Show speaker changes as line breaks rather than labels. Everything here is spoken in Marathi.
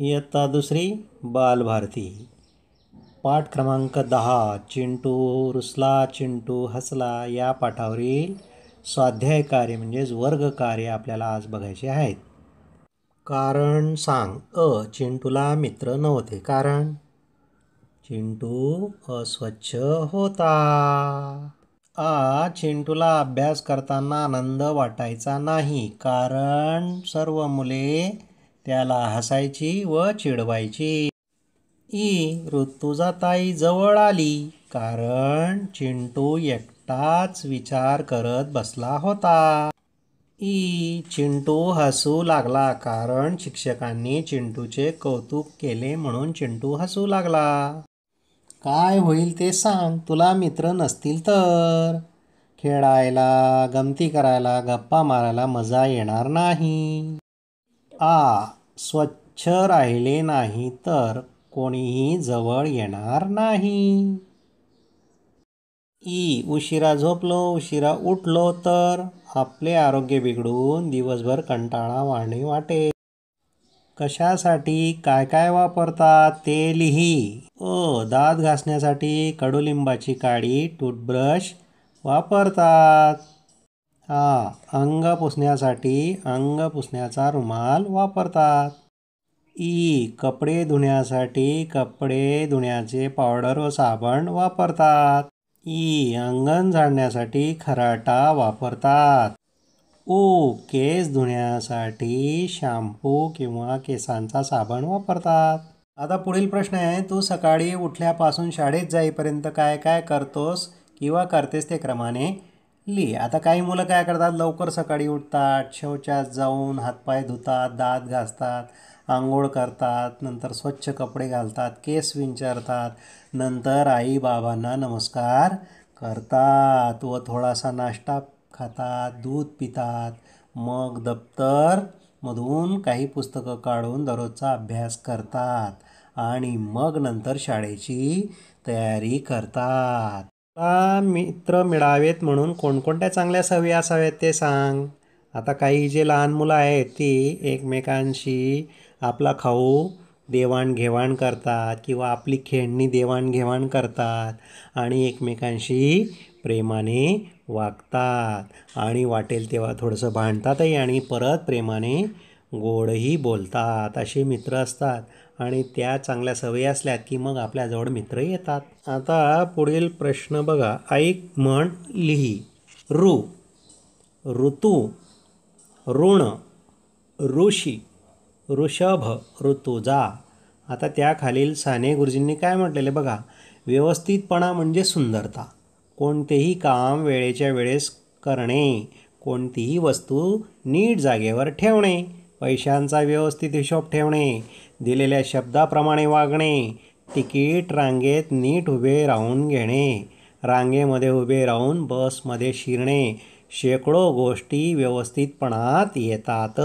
इयत्ता दुसरी बालभारती. पाठ क्रमांक दहा चिंटू रुसला चिंटू हसला या पाठावरील स्वाध्याय कार्य म्हणजेच वर्ग कार्य आपल्याला आज बघायचे आहेत. कारण सांग अ चिंटूला मित्र नव्हते. कारण? चिंटू अस्वच्छ होता. आ चिंटूला अभ्यास करताना आनंद वाटायचा नाही. कारण सर्व मुले त्याला हसायची व चिडवायची. ई ऋतुजाताई जवळ आली कारण चिंटू एकटाच विचार करत बसला होता. ई चिंटू हसू लागला कारण शिक्षकांनी चिंटूचे कौतुक केले म्हणून चिंटू हसू लागला. काय होईल ते सांग तुला मित्र नसतील तर. खेळायला गमती करायला गप्पा मारायला मजा येणार नाही. आ स्वच्छ राहिले नाही तर कोणीही जवळ येणार नाही. ई उशिरा झोपलो उशिरा उठलो तर आपले आरोग्य बिघडून दिवसभर कंटाळा वाढणे वाटे. कशासाठी काय काय वापरतात ते लिही. ओ दात घासण्यासाठी कडुलिंबाची काडी टूथब्रश वापरतात. आ, अंग पुसण्यासाठी अंग पुसण्याचा रुमाल वापरतात. ई कपडे धुण्यासाठी कपडे धुण्याचे पावडर व साबण वापरतात. ई अंगण झाडण्यासाठी खराटा वापरतात. ऊ केस धुण्यासाठी शॅम्पू किंवा केसांचा साबण वापरतात. आता पुढील प्रश्न आहे तू सकाळी उठल्यापासून शाळेत जाईपर्यंत काय काय करतोस किंवा करतेस ते क्रमाने? ली. आता काही मुलं काय करतात? लवकर सकाळी उठतात शौचास जाऊन हातपाय धुतात दात घासतात आंघोळ करतात नंतर स्वच्छ कपडे घालतात केस विंचरतात. नंतर आई बाबांना नमस्कार करतात व थोडासा नाश्ता खातात दूध पितात. मग दप्तरमधून काही पुस्तकं काढून दररोजचा अभ्यास करतात आणि मग नंतर शाळेची तयारी करतात. मित्र मिळावेत म्हणून कोणकोणत्या चांगल्या सवयी असाव्यात ते सांग. आता काही जे लहान मुलं आहेत ती एकमेकांशी आपला खाऊ देवाणघेवाण करतात किंवा आपली खेळणी देवाणघेवाण करतात आणि एकमेकांशी प्रेमाने वागतात. आणि वाटेल तेव्हा थोडंसं भांडतातही आणि परत प्रेमाने गोडही बोलतात असे मित्र असतात आणि त्या चांगल्या सवयी असल्यात की मग आपल्याजवळ मित्र येतात. आता पुढील प्रश्न बघा. ऐक म्हण लिही. ऋ. ऋतू. ऋण. ऋषी. ऋषभ ऋतुजा. आता त्याखालील साने गुरुजींनी काय म्हटलेले बघा. व्यवस्थितपणा म्हणजे सुंदरता. कोणतेही काम वेळेच्या वेळेस करणे. कोणतीही वस्तू नीट जागेवर ठेवणे. पैशांचा व्यवस्थित हिशोब ठेवणे दिलेल्या शब्दाप्रमाणे वागणे तिकीट रांगेत नीट उभे राहून घेणे रांगेमध्ये उभे राहून बसमध्ये शिरणे शेकडो गोष्टी व्यवस्थितपणात येतात.